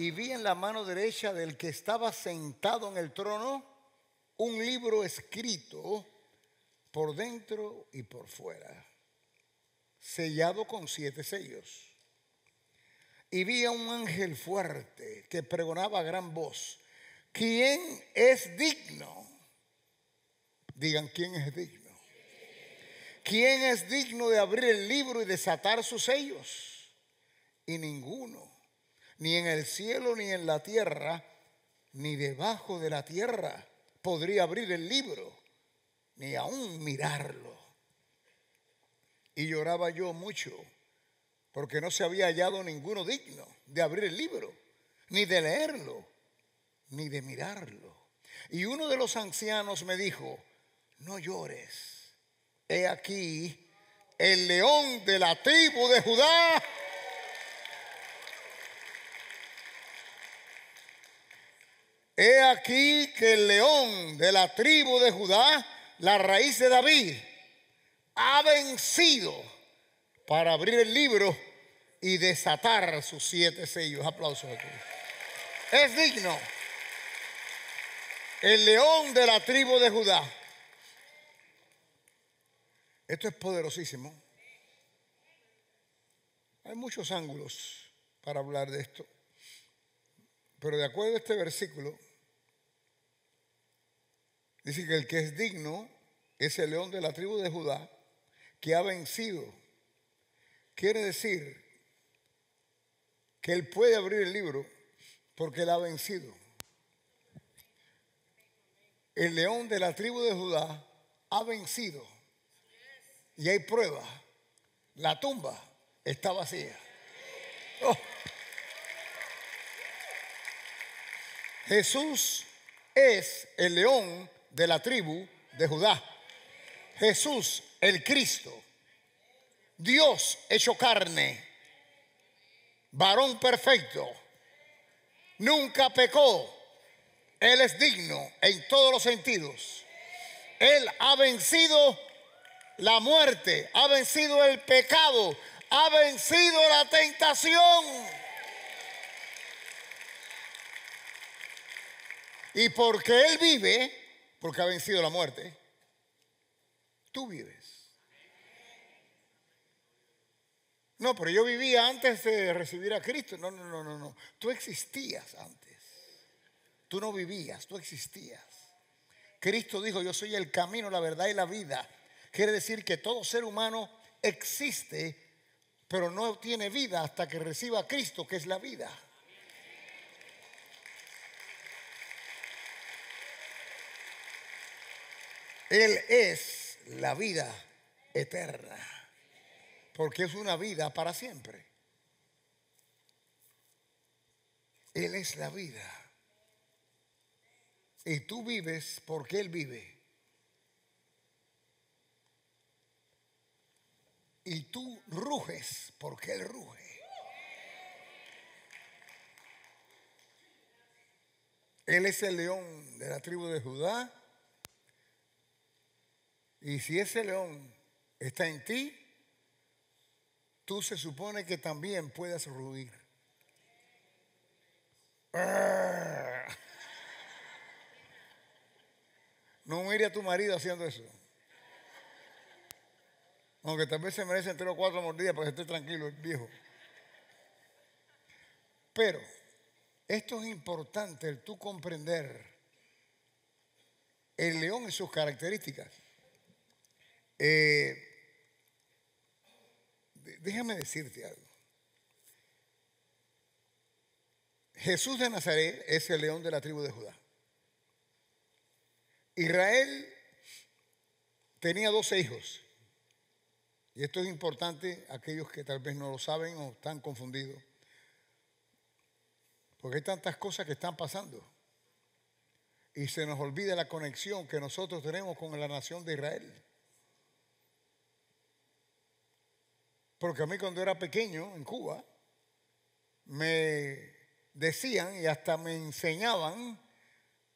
y vi en la mano derecha del que estaba sentado en el trono un libro escrito por dentro y por fuera, sellado con siete sellos. Y vi a un ángel fuerte que pregonaba a gran voz, ¿quién es digno? Digan, ¿quién es digno? ¿Quién es digno de abrir el libro y desatar sus sellos? Y ninguno, ni en el cielo, ni en la tierra, ni debajo de la tierra, podría abrir el libro ni aún mirarlo. Y lloraba yo mucho, porque no se había hallado ninguno digno de abrir el libro, ni de leerlo, ni de mirarlo. Y uno de los ancianos me dijo, no llores, he aquí el león de la tribu de Judá. He aquí que el león de la tribu de Judá la raíz de David, ha vencido para abrir el libro y desatar sus siete sellos. Aplausos aquí. Es digno. El león de la tribu de Judá. Esto es poderosísimo. Hay muchos ángulos para hablar de esto. Pero de acuerdo a este versículo, Dice que el que es digno es el león de la tribu de Judá que ha vencido. Quiere decir que él puede abrir el libro porque él ha vencido. El león de la tribu de Judá ha vencido. Y hay prueba. La tumba está vacía. Oh. Jesús es el león de la tribu de Judá. Jesús, el Cristo, Dios hecho carne, varón perfecto, nunca pecó, Él es digno en todos los sentidos. Él ha vencido la muerte, ha vencido el pecado, ha vencido la tentación. Y porque Él vive, porque ha vencido la muerte, tú vives. No, pero yo vivía antes de recibir a Cristo. No, no, no, no, no. Tú existías antes. Tú no vivías, tú existías. Cristo dijo, yo soy el camino, la verdad y la vida. Quiere decir que todo ser humano existe, pero no tiene vida hasta que reciba a Cristo, que es la vida. Él es la vida eterna, porque es una vida para siempre. Él es la vida. Y tú vives porque Él vive. Y tú ruges porque Él ruge. Él es el león de la tribu de Judá y si ese león está en ti, tú se supone que también puedas ruir. No mire a tu marido haciendo eso. Aunque tal vez se merece tres o cuatro mordidas para que esté tranquilo el viejo. Pero esto es importante, el tú comprender el león y sus características. Eh, déjame decirte algo. Jesús de Nazaret es el león de la tribu de Judá. Israel tenía doce hijos. Y esto es importante, aquellos que tal vez no lo saben o están confundidos. Porque hay tantas cosas que están pasando. Y se nos olvida la conexión que nosotros tenemos con la nación de Israel. Porque a mí cuando era pequeño en Cuba, me decían y hasta me enseñaban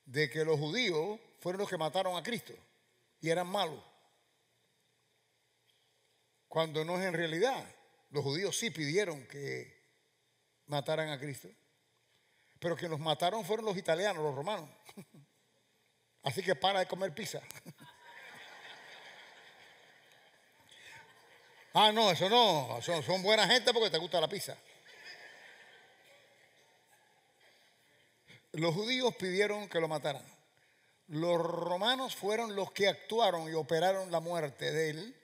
de que los judíos fueron los que mataron a Cristo y eran malos. Cuando no es en realidad. Los judíos sí pidieron que mataran a Cristo. pero que los mataron fueron los italianos, los romanos. Así que para de comer pizza. Ah, no, eso no, son, son buena gente porque te gusta la pizza. Los judíos pidieron que lo mataran. Los romanos fueron los que actuaron y operaron la muerte de él.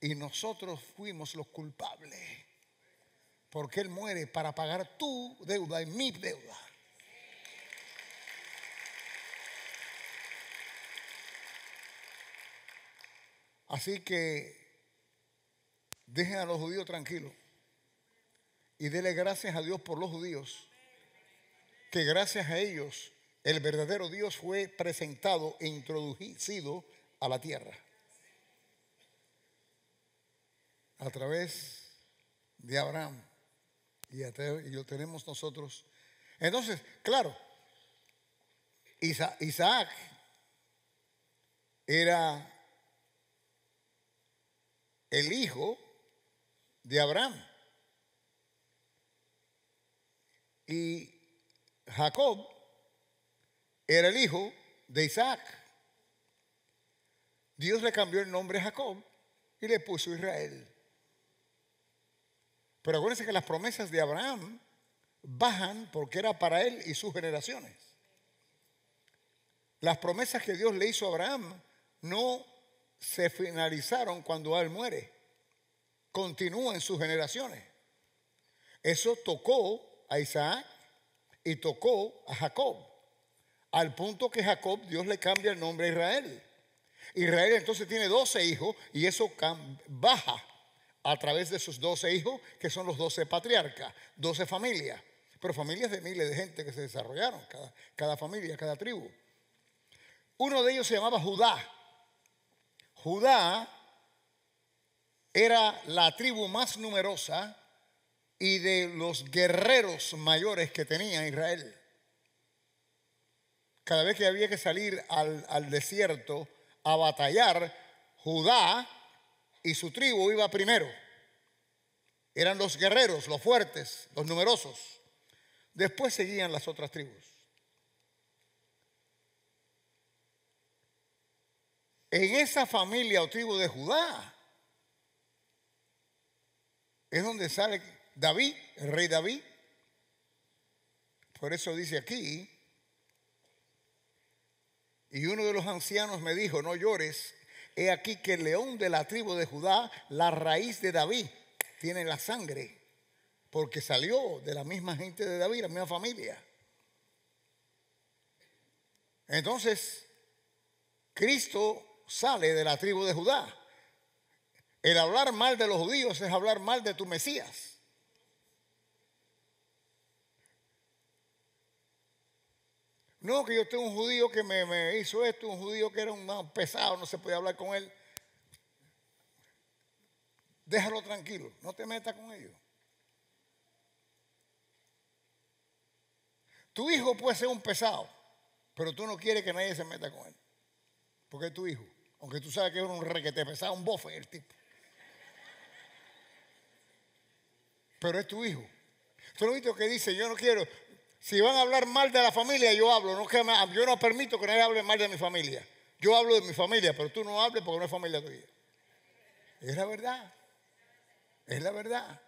Y nosotros fuimos los culpables. Porque él muere para pagar tu deuda y mi deuda. Así que dejen a los judíos tranquilos y denle gracias a Dios por los judíos, que gracias a ellos el verdadero Dios fue presentado e introducido a la tierra a través de Abraham y, lo tenemos nosotros. Entonces, claro, Isaac era el hijo de Abraham. Y Jacob era el hijo de Isaac. Dios le cambió el nombre a Jacob y le puso Israel. Pero acuérdense que las promesas de Abraham bajan porque era para él y sus generaciones. Las promesas que Dios le hizo a Abraham no se finalizaron cuando él muere. Continúa en sus generaciones. Eso tocó a Isaac y tocó a Jacob. Al punto que Jacob, Dios le cambia el nombre a Israel. Israel entonces tiene 12 hijos y eso baja a través de sus 12 hijos, que son los 12 patriarcas, 12 familias. Pero familias de miles de gente que se desarrollaron, cada, cada familia, cada tribu. Uno de ellos se llamaba Judá. Judá era la tribu más numerosa y de los guerreros mayores que tenía Israel. Cada vez que había que salir al, desierto a batallar, Judá y su tribu iba primero. Eran los guerreros, los fuertes, los numerosos. Después seguían las otras tribus. En esa familia o tribu de Judá es donde sale David, el rey David. Por eso dice aquí, y uno de los ancianos me dijo, no llores, he aquí que el león de la tribu de Judá, la raíz de David, tiene la sangre, porque salió de la misma gente de David, la misma familia. Entonces, Cristo sale de la tribu de Judá. El hablar mal de los judíos es hablar mal de tu Mesías. No, que yo tengo un judío que me, hizo esto, un judío que era un pesado, no se podía hablar con él. Déjalo tranquilo, no te metas con ellos. Tu hijo puede ser un pesado, pero tú no quieres que nadie se meta con él, porque es tu hijo. Aunque tú sabes que es un requete pesado, un bofe el tipo. Pero es tu hijo. Tú lo visto que dice, yo no quiero, si van a hablar mal de la familia, yo hablo. No que yo no permito que nadie hable mal de mi familia. Yo hablo de mi familia, pero tú no hables porque no es familia tuya. Es la verdad. Es la verdad.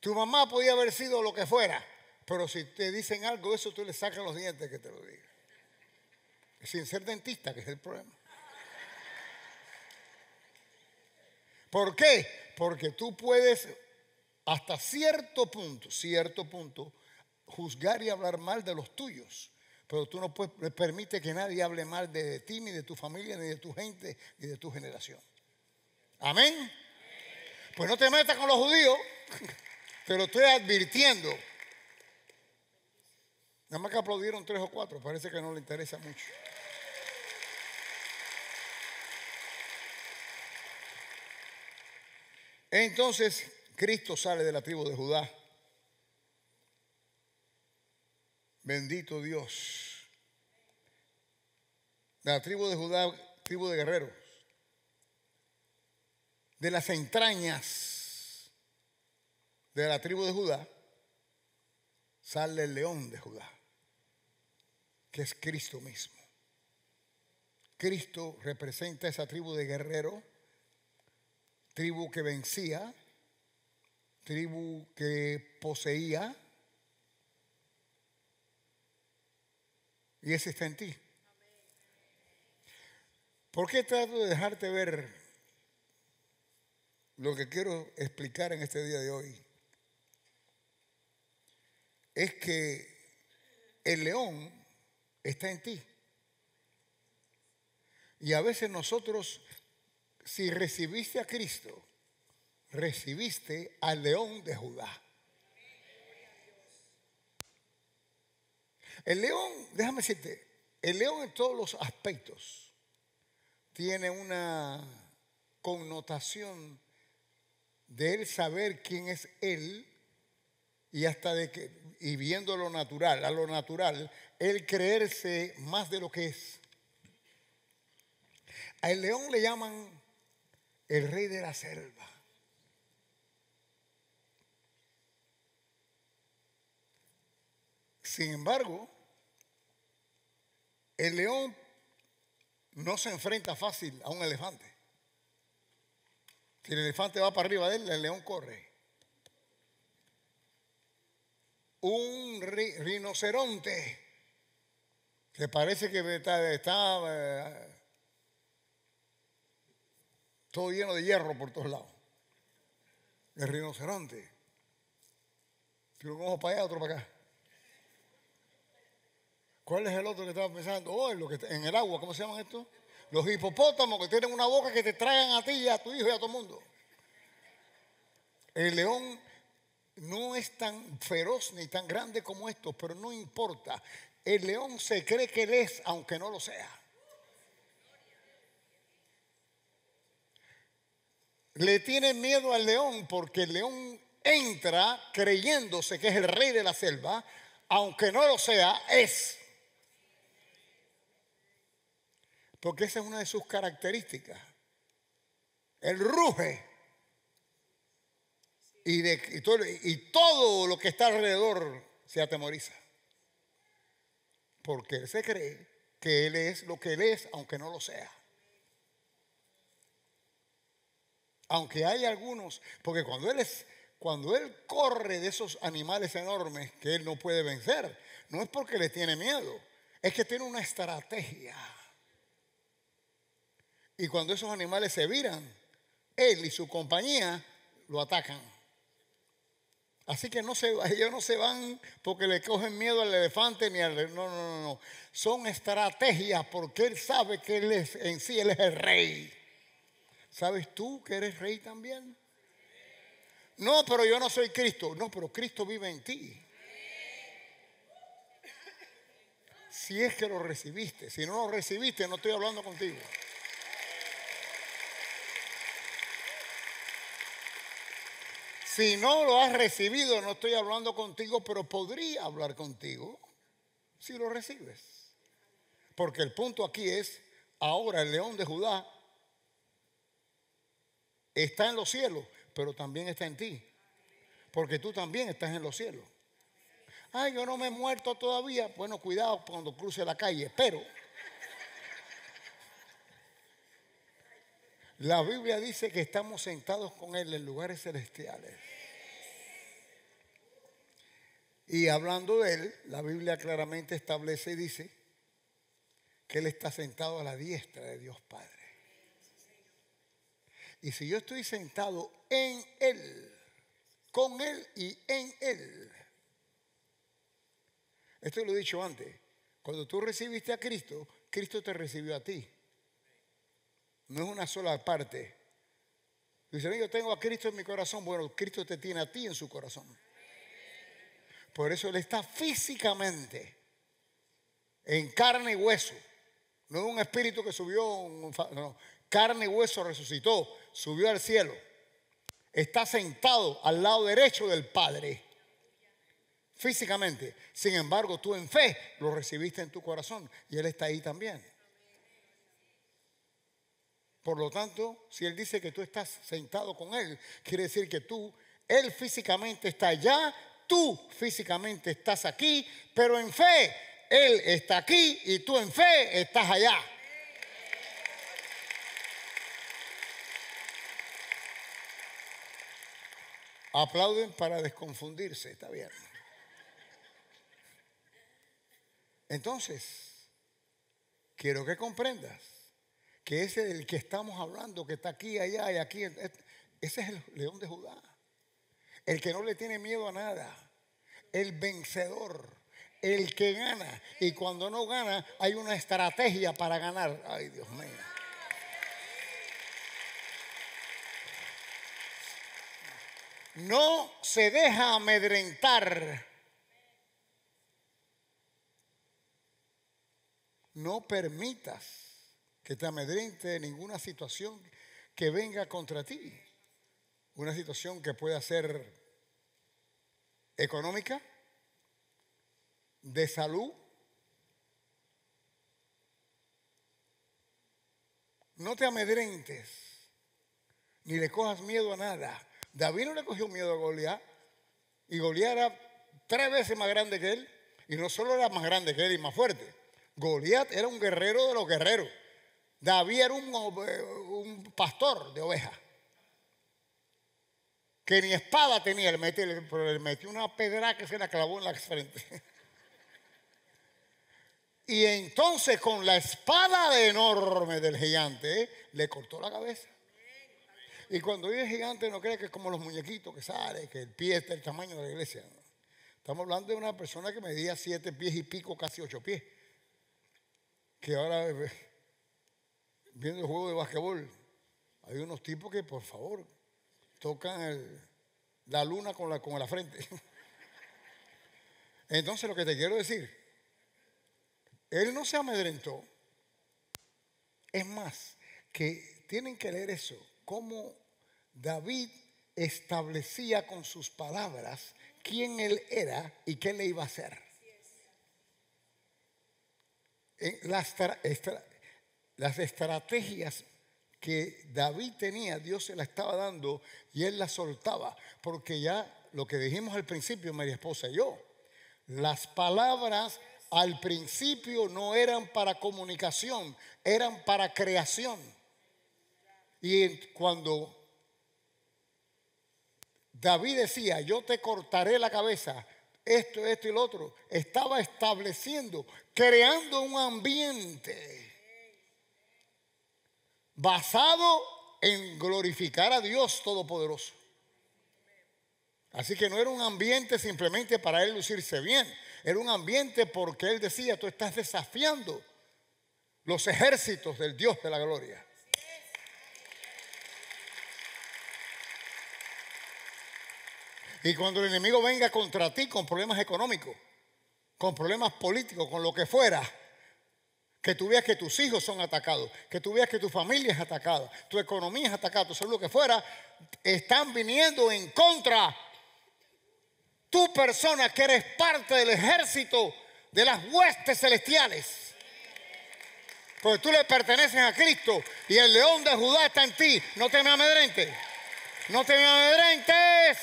Tu mamá podía haber sido lo que fuera, pero si te dicen algo, eso tú le sacas los dientes que te lo digan sin ser dentista, que es el problema. ¿Por qué? Porque tú puedes hasta cierto punto, cierto punto, juzgar y hablar mal de los tuyos. Pero tú no puedes permite que nadie hable mal de ti, ni de tu familia, ni de tu gente, ni de tu generación. Amén. Pues no te metas con los judíos, te lo estoy advirtiendo. Nada más que aplaudieron tres o cuatro, parece que no le interesa mucho. Entonces Cristo sale de la tribu de Judá. Bendito Dios. La tribu de Judá, tribu de guerreros. De las entrañas de la tribu de Judá, sale el león de Judá, que es Cristo mismo. Cristo representa esa tribu de guerrero, tribu que vencía, tribu que poseía, y ese está en ti. ¿Por qué trato de dejarte ver lo que quiero explicar en este día de hoy? Es que el león está en ti. Y a veces nosotros, si recibiste a Cristo, recibiste al león de Judá. El león, déjame decirte, el león en todos los aspectos tiene una connotación de él saber quién es él y hasta de que, y viendo lo natural, a lo natural, él creerse más de lo que es. Al león le llaman el rey de la selva. Sin embargo, el león no se enfrenta fácil a un elefante. Si el elefante va para arriba de él, el león corre. Un rinoceronte que parece que está, eh, todo lleno de hierro por todos lados. El rinoceronte. Tiro un ojo para allá, otro para acá. ¿Cuál es el otro que estaba pensando? Oh, en, lo que, en el agua, ¿cómo se llaman estos? Los hipopótamos que tienen una boca que te tragan a ti y a tu hijo y a todo el mundo. El león no es tan feroz ni tan grande como estos, pero no importa. El león se cree que él es, aunque no lo sea. Le tiene miedo al león porque el león entra creyéndose que es el rey de la selva, aunque no lo sea, es. Porque esa es una de sus características. El ruge. Y, de, todo, y todo lo que está alrededor se atemoriza. Porque él se cree que él es lo que él es, aunque no lo sea. Aunque hay algunos, porque cuando él es, cuando él corre de esos animales enormes que él no puede vencer, no es porque le tiene miedo, es que tiene una estrategia. Y cuando esos animales se viran, él y su compañía lo atacan. Así que no se, ellos no se van porque le cogen miedo al elefante ni al... No, no, no, no. Son estrategias porque él sabe que él es, en sí él es el rey. ¿Sabes tú que eres rey también? No, pero yo no soy Cristo. No, pero Cristo vive en ti. Si es que lo recibiste. Si no lo recibiste, no estoy hablando contigo. Si no lo has recibido, no estoy hablando contigo, pero podría hablar contigo si lo recibes. Porque el punto aquí es, ahora el león de Judá está en los cielos, pero también está en ti. Porque tú también estás en los cielos. Ay, yo no me he muerto todavía. Bueno, cuidado cuando cruce la calle, pero La Biblia dice que estamos sentados con Él en lugares celestiales. Y hablando de Él, la Biblia claramente establece y dice que Él está sentado a la diestra de Dios Padre. Y si yo estoy sentado en Él, con Él y en Él, esto lo he dicho antes, cuando tú recibiste a Cristo, Cristo te recibió a ti. No es una sola parte. Dice, yo tengo a Cristo en mi corazón. Bueno, Cristo te tiene a ti en su corazón. Por eso Él está físicamente en carne y hueso. No es un espíritu que subió, no, carne y hueso resucitó, subió al cielo. Está sentado al lado derecho del Padre. Físicamente. Sin embargo, tú en fe lo recibiste en tu corazón y Él está ahí también. Por lo tanto, si Él dice que tú estás sentado con Él, quiere decir que tú Él físicamente está allá, tú físicamente estás aquí, pero en fe, Él está aquí y tú en fe estás allá. Aplauden para desconfundirse, está bien. Entonces, quiero que comprendas que ese del que estamos hablando, que está aquí, allá y aquí, ese es el león de Judá. El que no le tiene miedo a nada. El vencedor. El que gana. Y cuando no gana, hay una estrategia para ganar. Ay, Dios mío. No se deja amedrentar. No permitas que te amedrente ninguna situación que venga contra ti. Una situación que pueda ser económica, de salud. No te amedrentes, ni le cojas miedo a nada. David no le cogió miedo a Goliat, y Goliat era tres veces más grande que él, y no solo era más grande que él y más fuerte. Goliat era un guerrero de los guerreros. David era un, pastor de ovejas. Que ni espada tenía, le metió, pero le metió una pedra que se la clavó en la frente. Y entonces con la espada enorme del gigante le cortó la cabeza. Y cuando dice gigante no cree que es como los muñequitos que sale, que el pie está el tamaño de la iglesia. Estamos hablando de una persona que medía siete pies y pico, casi ocho pies. Que ahora viendo el juego de basquetbol, hay unos tipos que, por favor, tocan la luna con la, con la frente. Entonces, lo que te quiero decir, él no se amedrentó. Es más, que tienen que leer eso, cómo David establecía con sus palabras quién él era y qué le iba a hacer. Las estrategias que David tenía, Dios se las estaba dando y él las soltaba. Porque ya lo que dijimos al principio, mi esposa y yo, las palabras al principio no eran para comunicación, eran para creación. Y cuando David decía, yo te cortaré la cabeza, esto, esto y lo otro, estaba estableciendo, creando un ambiente basado en glorificar a Dios Todopoderoso. Así que no era un ambiente simplemente para él lucirse bien, era un ambiente porque él decía, tú estás desafiando los ejércitos del Dios de la gloria. Y cuando el enemigo venga contra ti con problemas económicos, con problemas políticos, con lo que fuera, que tú veas que tus hijos son atacados, que tú veas que tu familia es atacada, tu economía es atacada, tu salud, lo que fuera, están viniendo en contra. Tu persona que eres parte del ejército de las huestes celestiales. Porque tú le perteneces a Cristo y el león de Judá está en ti. No te me amedrentes. No te me amedrentes.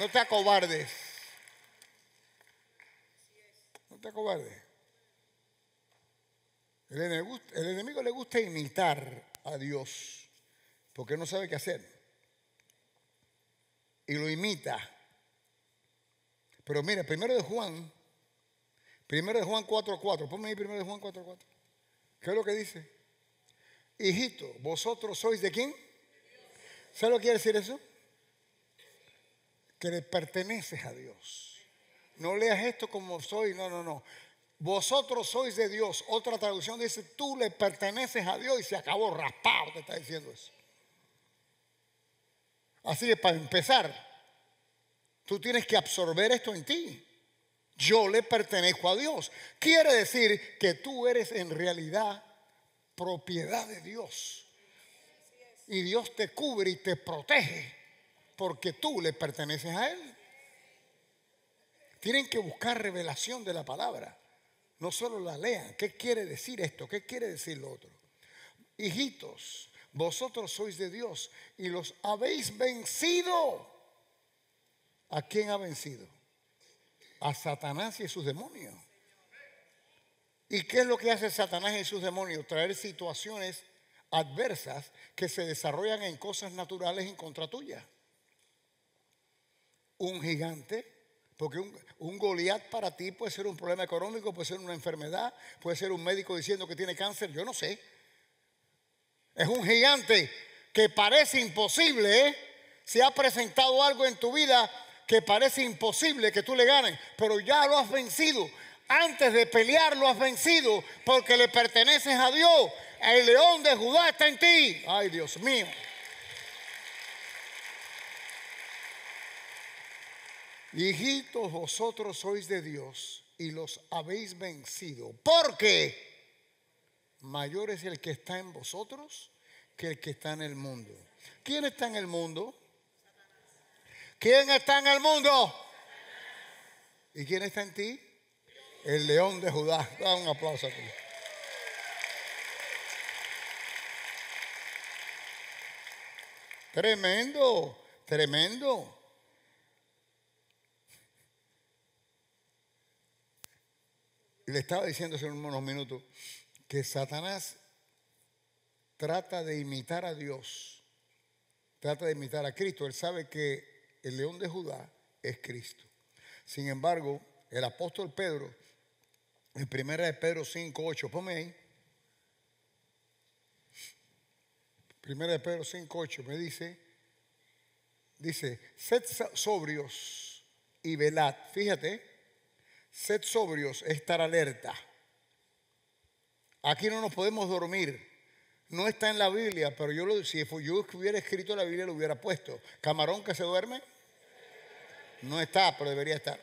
No te acobardes. No te acobardes. El enemigo, le gusta imitar a Dios porque no sabe qué hacer. Y lo imita. Pero mira, primero de Juan, primero de Juan 4.4, ponme ahí primero de Juan 4.4. ¿Qué es lo que dice? Hijito, vosotros sois de quién? ¿Sabes lo que quiere decir eso? Que le perteneces a Dios. No leas esto como soy, no, no, no vosotros sois de Dios. Otra traducción dice, tú le perteneces a Dios y se acabó raspado, te está diciendo eso. Así que para empezar, tú tienes que absorber esto en ti. Yo le pertenezco a Dios. Quiere decir que tú eres en realidad propiedad de Dios. Y Dios te cubre y te protege porque tú le perteneces a Él. Tienen que buscar revelación de la palabra no solo la lean. ¿Qué quiere decir esto? ¿Qué quiere decir lo otro? Hijitos, vosotros sois de Dios y los habéis vencido. ¿A quién ha vencido? A Satanás y sus demonios. ¿Y qué es lo que hace Satanás y sus demonios? Traer situaciones adversas que se desarrollan en cosas naturales en contra tuya. Un gigante, porque un, un Goliat para ti puede ser un problema económico, puede ser una enfermedad, puede ser un médico diciendo que tiene cáncer, yo no sé. Es un gigante que parece imposible. ¿eh? Se ha presentado algo en tu vida que parece imposible que tú le ganes, pero ya lo has vencido. Antes de pelear lo has vencido porque le perteneces a Dios. El león de Judá está en ti. Ay, Dios mío. Hijitos, vosotros sois de Dios y los habéis vencido. Porque mayor es el que está en vosotros que el que está en el mundo. ¿Quién está en el mundo? ¿Quién está en el mundo? ¿Y quién está en ti? El león de Judá. Da un aplauso aquí. Tremendo, tremendo. Le estaba diciendo hace unos minutos que Satanás trata de imitar a Dios, trata de imitar a Cristo. Él sabe que el león de Judá es Cristo. Sin embargo, el apóstol Pedro, en primera de Pedro 5, 8, ponme ahí. Primera de Pedro 5, 8 me dice, dice, sed sobrios y velad. Fíjate, sed sobrios, estar alerta. Aquí no nos podemos dormir. No está en la Biblia, pero yo lo, si yo hubiera escrito la Biblia lo hubiera puesto. Camarón que se duerme. No está, pero debería estar.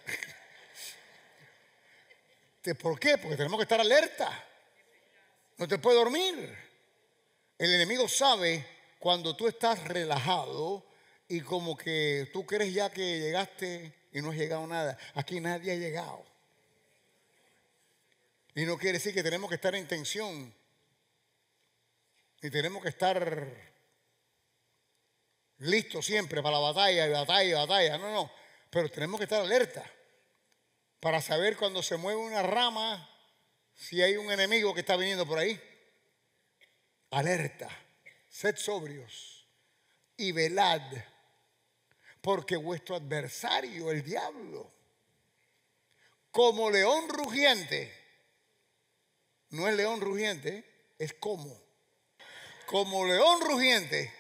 ¿Por qué? Porque tenemos que estar alerta. No te puedes dormir. El enemigo sabe cuando tú estás relajado y como que tú crees ya que llegaste y no has llegado nada. Aquí nadie ha llegado. Y no quiere decir que tenemos que estar en tensión. Y tenemos que estar listos siempre para la batalla y batalla y batalla. No, no. Pero tenemos que estar alerta para saber cuando se mueve una rama si hay un enemigo que está viniendo por ahí. Alerta. Sed sobrios y velad. Porque vuestro adversario, el diablo, como león rugiente, no es león rugiente, es como. Como león rugiente,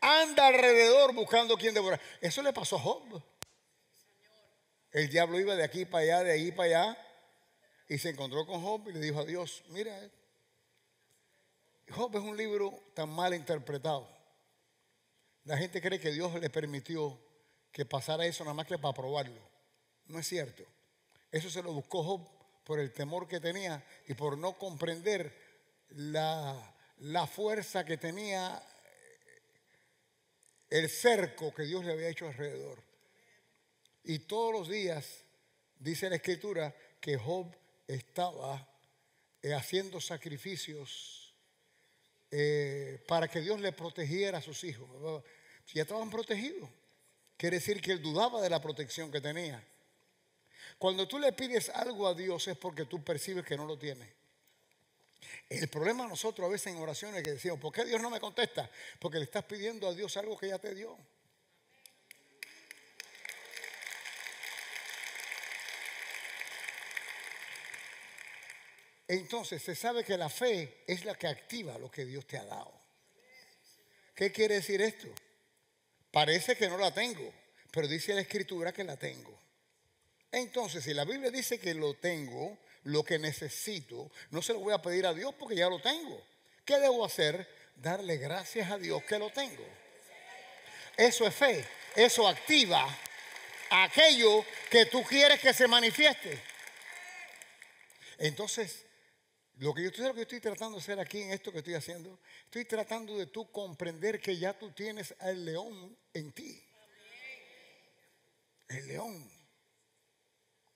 anda alrededor buscando quien devorar. Eso le pasó a Job. El diablo iba de aquí para allá, de ahí para allá, y se encontró con Job y le dijo a Dios, mira, Job es un libro tan mal interpretado. La gente cree que Dios le permitió que pasara eso nada más que para probarlo. No es cierto. Eso se lo buscó Job por el temor que tenía y por no comprender la, la fuerza que tenía el cerco que Dios le había hecho alrededor. Y todos los días, dice la escritura, que Job estaba eh, haciendo sacrificios eh, para que Dios le protegiera a sus hijos. Ya estaban protegidos. Quiere decir que él dudaba de la protección que tenía. Cuando tú le pides algo a Dios es porque tú percibes que no lo tiene. El problema nosotros a veces en oraciones que decimos, ¿por qué Dios no me contesta? Porque le estás pidiendo a Dios algo que ya te dio. Entonces se sabe que la fe es la que activa lo que Dios te ha dado. ¿Qué quiere decir esto? Parece que no la tengo, pero dice la escritura que la tengo. Entonces, si la Biblia dice que lo tengo, lo que necesito, no se lo voy a pedir a Dios porque ya lo tengo. ¿Qué debo hacer? Darle gracias a Dios que lo tengo. Eso es fe. Eso activa aquello que tú quieres que se manifieste. Entonces, lo que yo, lo que estoy tratando de hacer aquí en esto que estoy haciendo, estoy tratando de tú comprender que ya tú tienes al león en ti. El león.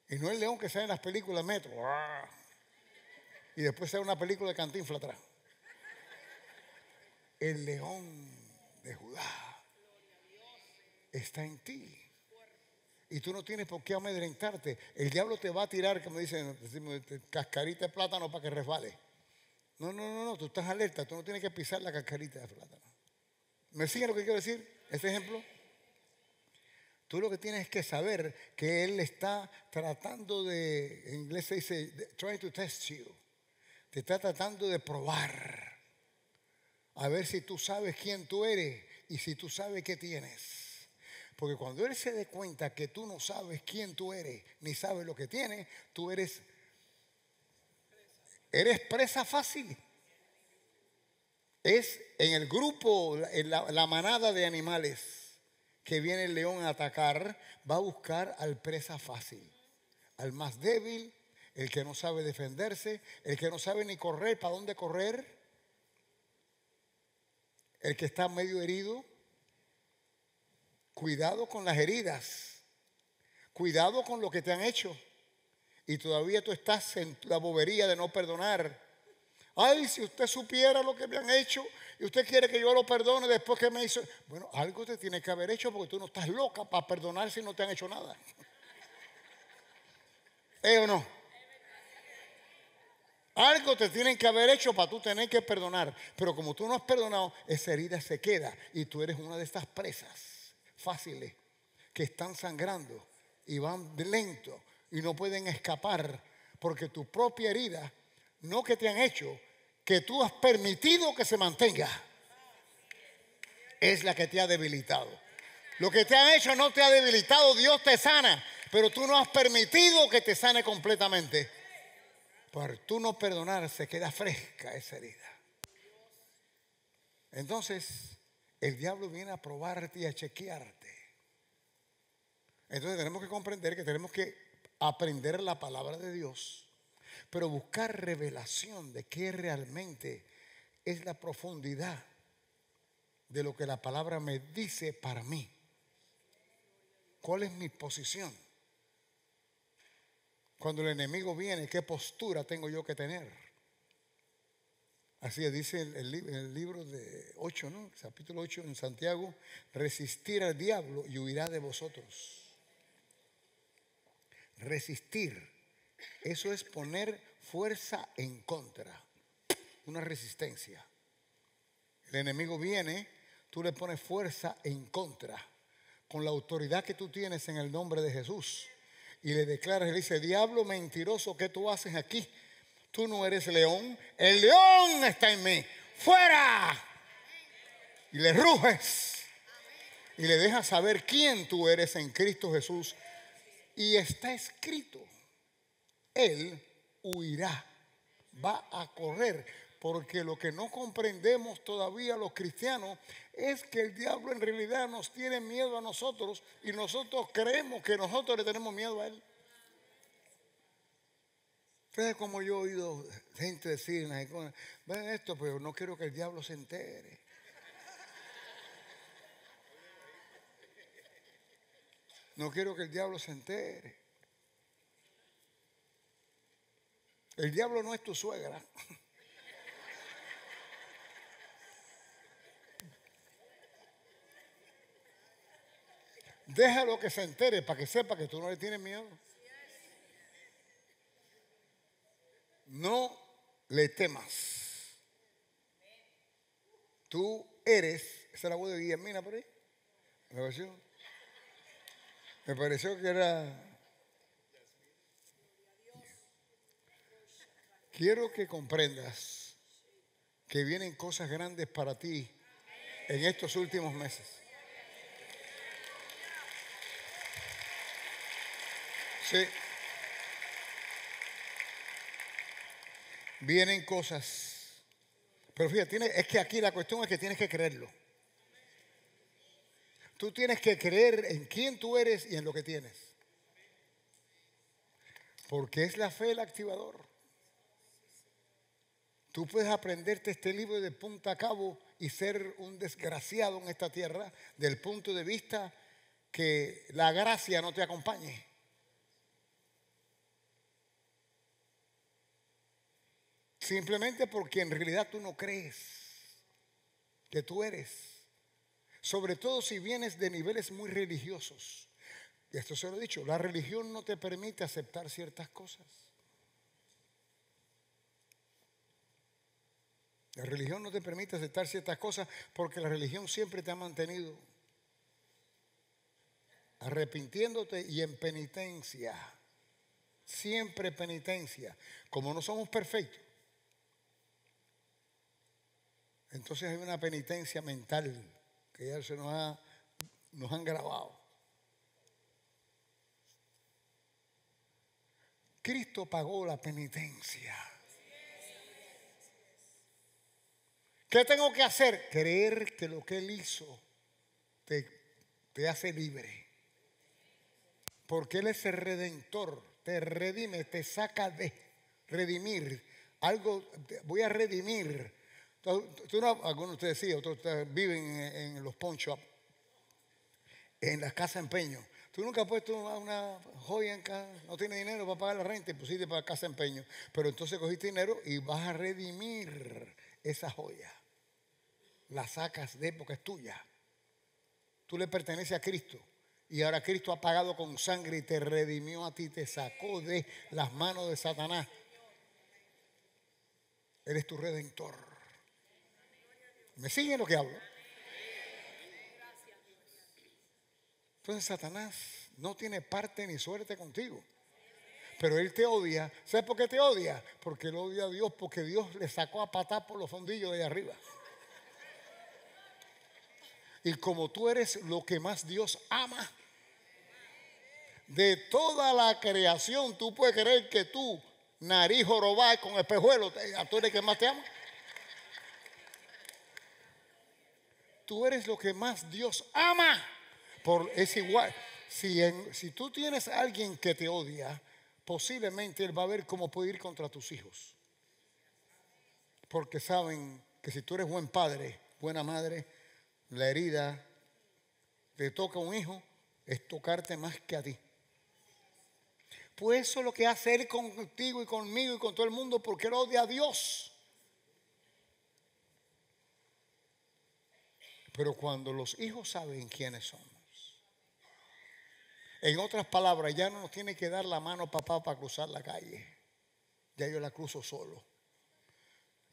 Y no el león que sale en las películas Metro. Y después sale una película de Cantinfla atrás. el león de Judá está en ti. Y tú no tienes por qué amedrentarte. El diablo te va a tirar, como dicen, cascarita de plátano para que resbale. No, no, no, no, tú estás alerta, tú no tienes que pisar la cascarita de plátano. ¿Me siguen lo que quiero decir? Este ejemplo. Tú lo que tienes que saber que Él está tratando de, en inglés se dice, trying to test you. Te está tratando de probar. A ver si tú sabes quién tú eres y si tú sabes qué tienes. Porque cuando Él se dé cuenta que tú no sabes quién tú eres, ni sabes lo que tienes, tú eres, eres presa fácil. Es en el grupo, en la, manada de animales que viene el león a atacar, va a buscar al presa fácil, al más débil, el que no sabe defenderse, el que no sabe ni correr, para dónde correr, el que está medio herido, Cuidado con las heridas. Cuidado con lo que te han hecho. Y todavía tú estás en la bobería de no perdonar. Ay, si usted supiera lo que me han hecho y usted quiere que yo lo perdone después que me hizo. Bueno, algo te tiene que haber hecho porque tú no estás loca para perdonar si no te han hecho nada. ¿Eh o no? Algo te tienen que haber hecho para tú tener que perdonar. Pero como tú no has perdonado, esa herida se queda y tú eres una de estas presas fáciles que están sangrando y van lento y no pueden escapar porque tu propia herida, no que te han hecho, que tú has permitido que se mantenga, es la que te ha debilitado. Lo que te han hecho no te ha debilitado, Dios te sana, pero tú no has permitido que te sane completamente. Por tú no perdonar se queda fresca esa herida. Entonces, el diablo viene a probarte y a chequearte. Entonces tenemos que comprender que tenemos que aprender la palabra de Dios, pero buscar revelación de qué realmente es la profundidad de lo que la palabra me dice para mí. ¿Cuál es mi posición? Cuando el enemigo viene, ¿qué postura tengo yo que tener? Así dice el, el, libro de 8, ¿no? Capítulo 8 en Santiago, resistir al diablo y huirá de vosotros. Resistir, eso es poner fuerza en contra, una resistencia. El enemigo viene, tú le pones fuerza en contra, con la autoridad que tú tienes en el nombre de Jesús. Y le declaras, le dice, diablo mentiroso, ¿qué tú haces aquí? tú no eres león, el león está en mí, fuera. Y le ruges y le dejas saber quién tú eres en Cristo Jesús. Y está escrito, Él huirá, va a correr, porque lo que no comprendemos todavía los cristianos es que el diablo en realidad nos tiene miedo a nosotros y nosotros creemos que nosotros le tenemos miedo a Él. Ustedes como yo he oído gente decir, ven esto, pero no quiero que el diablo se entere. No quiero que el diablo se entere. El diablo no es tu suegra. Déjalo que se entere para que sepa que tú no le tienes miedo. no le temas. Tú eres, esa es la voz de Guillermina por ahí. ¿Me pareció? Me pareció que era. Quiero que comprendas que vienen cosas grandes para ti en estos últimos meses. Sí. vienen cosas. Pero fíjate, es que aquí la cuestión es que tienes que creerlo. Tú tienes que creer en quién tú eres y en lo que tienes. Porque es la fe el activador. Tú puedes aprenderte este libro de punta a cabo y ser un desgraciado en esta tierra del punto de vista que la gracia no te acompañe. Simplemente porque en realidad tú no crees que tú eres. Sobre todo si vienes de niveles muy religiosos. Y esto se lo he dicho, la religión no te permite aceptar ciertas cosas. La religión no te permite aceptar ciertas cosas porque la religión siempre te ha mantenido arrepintiéndote y en penitencia. Siempre penitencia. Como no somos perfectos, entonces hay una penitencia mental que ya se nos, ha, nos han grabado. Cristo pagó la penitencia. ¿Qué tengo que hacer? Creer que lo que Él hizo te, te hace libre. Porque Él es el redentor, te redime, te saca de redimir. Algo, voy a redimir. Tú, no, algunos de ustedes otros viven en, los ponchos, en las casas empeño. Tú nunca has puesto una joya en casa, no tienes dinero para pagar la renta y pusiste para casa empeño. Pero entonces cogiste dinero y vas a redimir esa joya. La sacas de porque es tuya. Tú le perteneces a Cristo. Y ahora Cristo ha pagado con sangre y te redimió a ti, te sacó de las manos de Satanás. Eres tu redentor. ¿Me siguen lo que hablo? Entonces Satanás no tiene parte ni suerte contigo. Pero él te odia. ¿Sabes por qué te odia? Porque él odia a Dios, porque Dios le sacó a patar por los fondillos de arriba. Y como tú eres lo que más Dios ama, de toda la creación, tú puedes creer que tú, nariz jorobá con espejuelo, tú eres el que más te ama. Tú eres lo que más Dios ama. Por, es igual. Si, si tú tienes a alguien que te odia, posiblemente él va a ver cómo puede ir contra tus hijos. Porque saben que si tú eres buen padre, buena madre, la herida te toca a un hijo es tocarte más que a ti. Pues eso es lo que hace él contigo y conmigo y con todo el mundo porque él odia a Dios. Pero cuando los hijos saben quiénes somos, en otras palabras, ya no nos tiene que dar la mano papá para cruzar la calle. Ya yo la cruzo solo.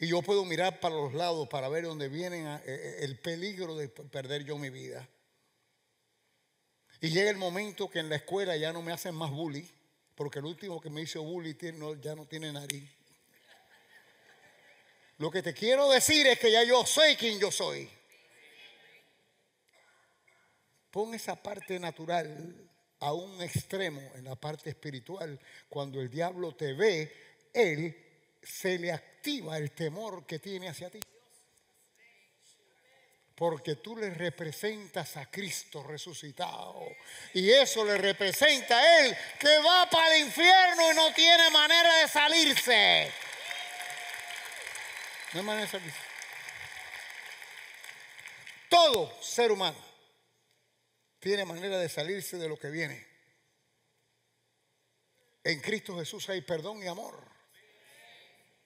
Y yo puedo mirar para los lados para ver dónde viene eh, eh, el peligro de perder yo mi vida. Y llega el momento que en la escuela ya no me hacen más bully, porque el último que me hizo bully ya no tiene nariz. Lo que te quiero decir es que ya yo soy quien yo soy. Pon esa parte natural a un extremo en la parte espiritual. Cuando el diablo te ve, él se le activa el temor que tiene hacia ti. Porque tú le representas a Cristo resucitado. Y eso le representa a Él que va para el infierno y no tiene manera de salirse. No hay manera de salirse. Todo ser humano tiene manera de salirse de lo que viene. En Cristo Jesús hay perdón y amor.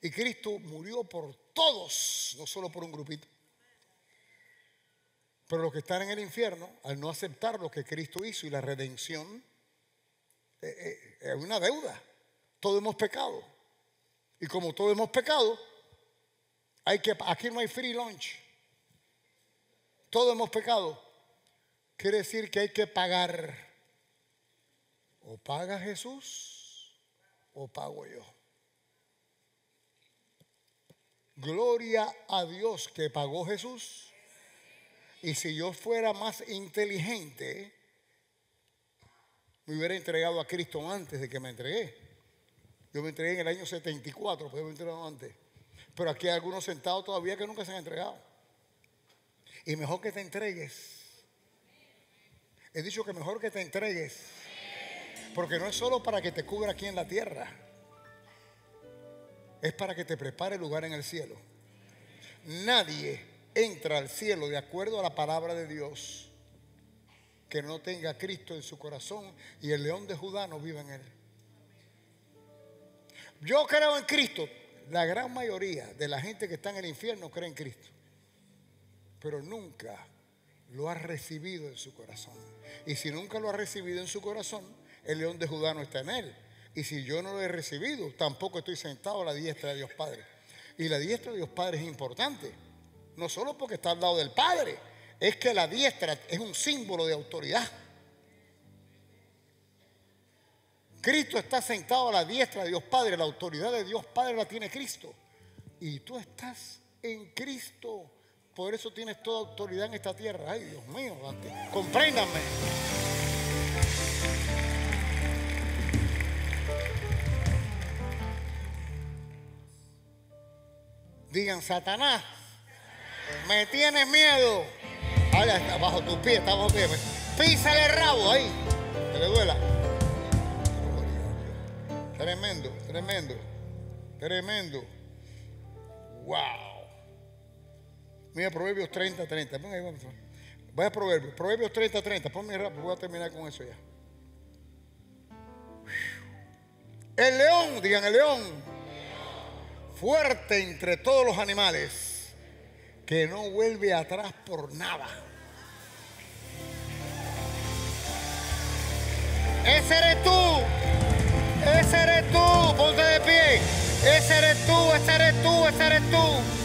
Y Cristo murió por todos, no solo por un grupito. Pero los que están en el infierno, al no aceptar lo que Cristo hizo y la redención, eh, eh, es una deuda. Todos hemos pecado. Y como todos hemos pecado, aquí no hay free lunch. Todos hemos pecado. Quiere decir que hay que pagar. O paga Jesús o pago yo. Gloria a Dios que pagó Jesús. Y si yo fuera más inteligente, me hubiera entregado a Cristo antes de que me entregué. Yo me entregué en el año 74, pero me entregado antes. Pero aquí hay algunos sentados todavía que nunca se han entregado. Y mejor que te entregues. He dicho que mejor que te entregues. Porque no es solo para que te cubra aquí en la tierra es para que te prepare lugar en el cielo. Nadie entra al cielo de acuerdo a la palabra de Dios que no tenga Cristo en su corazón y el león de Judá no viva en él. Yo creo en Cristo. La gran mayoría de la gente que está en el infierno cree en Cristo. pero nunca lo ha recibido en su corazón. Y si nunca lo ha recibido en su corazón, el león de Judá no está en él. Y si yo no lo he recibido, tampoco estoy sentado a la diestra de Dios Padre. Y la diestra de Dios Padre es importante. No solo porque está al lado del Padre, es que la diestra es un símbolo de autoridad. Cristo está sentado a la diestra de Dios Padre, la autoridad de Dios Padre la tiene Cristo. Y tú estás en Cristo. Por eso tienes toda autoridad en esta tierra. Ay, Dios mío, compréndanme. Digan, Satanás, me tienes miedo. Ahí está, bajo tus pies, está bajo tus. Písale el rabo ahí, que le duela. Tremendo, tremendo, tremendo. Wow. Mira, Proverbios 30, 30. Ven ahí, vamos. Voy a Proverbios. Proverbios 30, 30. Ponme rápido, voy a terminar con eso ya. El león, digan el león, fuerte entre todos los animales, que no vuelve atrás por nada. Ese eres tú, ese eres tú, ponte de pie, ese eres tú, ese eres tú, ese eres tú.